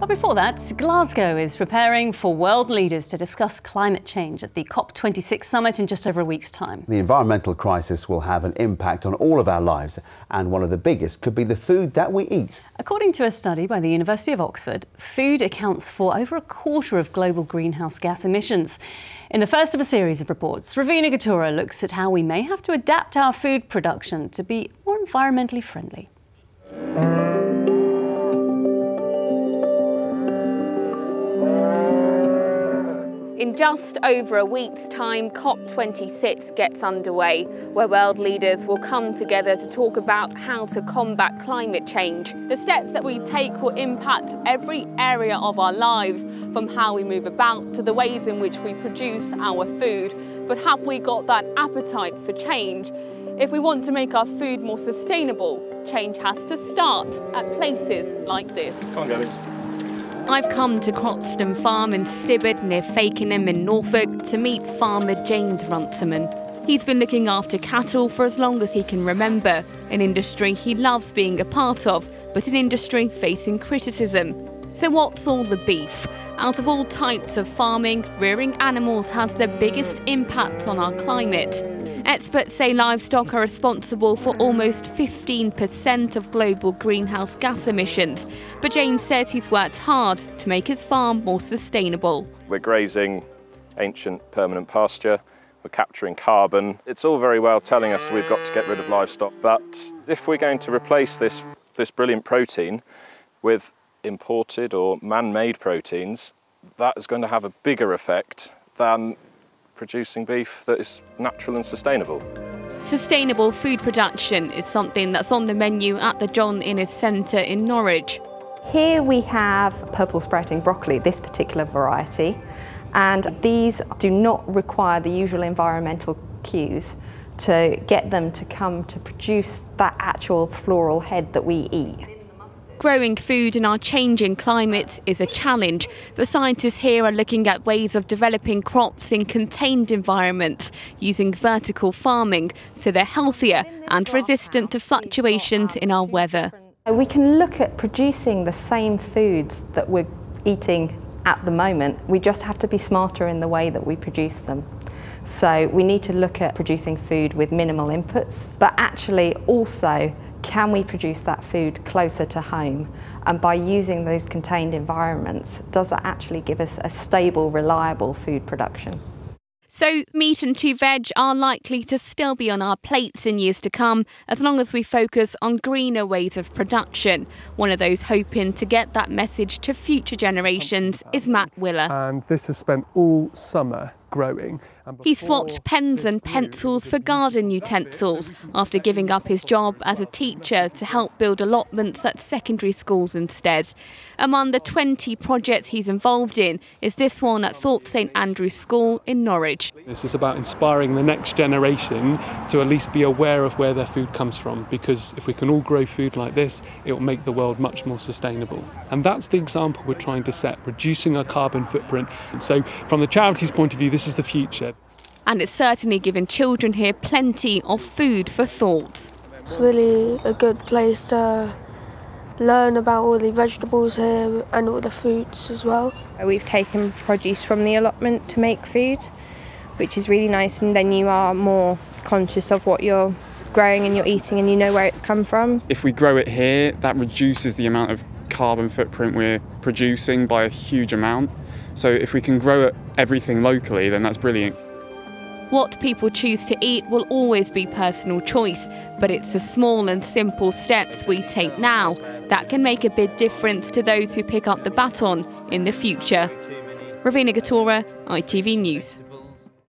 But before that, Glasgow is preparing for world leaders to discuss climate change at the COP26 summit in just over a week's time. The environmental crisis will have an impact on all of our lives, and one of the biggest could be the food that we eat. According to a study by the University of Oxford, food accounts for over a quarter of global greenhouse gas emissions. In the first of a series of reports, Raveena Ghattaura looks at how we may have to adapt our food production to be more environmentally friendly. In just over a week's time, COP26 gets underway, where world leaders will come together to talk about how to combat climate change. The steps that we take will impact every area of our lives, from how we move about to the ways in which we produce our food. But have we got that appetite for change? If we want to make our food more sustainable, change has to start at places like this. Come on, girlies. I've come to Croxton Farm in Stibbard near Fakenham in Norfolk to meet farmer James Runciman. He's been looking after cattle for as long as he can remember, an industry he loves being a part of, but an industry facing criticism. So, what's all the beef? Out of all types of farming, rearing animals has the biggest impact on our climate. Experts say livestock are responsible for almost 15% of global greenhouse gas emissions, but James says he's worked hard to make his farm more sustainable. We're grazing ancient permanent pasture, we're capturing carbon. It's all very well telling us we've got to get rid of livestock, but if we're going to replace this, this brilliant protein with imported or man-made proteins, that is going to have a bigger effect than producing beef that is natural and sustainable. Sustainable food production is something that's on the menu at the John Innes Centre in Norwich. Here we have purple sprouting broccoli, this particular variety, and these do not require the usual environmental cues to get them to come to produce that actual floral head that we eat. Growing food in our changing climate is a challenge, but scientists here are looking at ways of developing crops in contained environments using vertical farming so they're healthier and resistant to fluctuations in our weather. We can look at producing the same foods that we're eating at the moment. We just have to be smarter in the way that we produce them. So we need to look at producing food with minimal inputs, but actually also can we produce that food closer to home? And by using those contained environments, does that actually give us a stable, reliable food production? So, meat and two veg are likely to still be on our plates in years to come as long as we focus on greener ways of production. One of those hoping to get that message to future generations is Matt Willer. And this has spent all summer growing. He swapped pens and pencils for garden utensils after giving up his job as a teacher to help build allotments at secondary schools instead. Among the 20 projects he's involved in is this one at Thorpe St Andrews School in Norwich. This is about inspiring the next generation to at least be aware of where their food comes from because if we can all grow food like this, it will make the world much more sustainable. And that's the example we're trying to set, reducing our carbon footprint. And so from the charity's point of view, this is the future. And it's certainly given children here plenty of food for thought. It's really a good place to learn about all the vegetables here and all the fruits as well. We've taken produce from the allotment to make food, which is really nice, and then you are more conscious of what you're growing and you're eating and you know where it's come from. If we grow it here, that reduces the amount of carbon footprint we're producing by a huge amount. So if we can grow everything locally, then that's brilliant. What people choose to eat will always be personal choice, but it's the small and simple steps we take now that can make a big difference to those who pick up the baton in the future. Raveena Ghattaura, ITV News.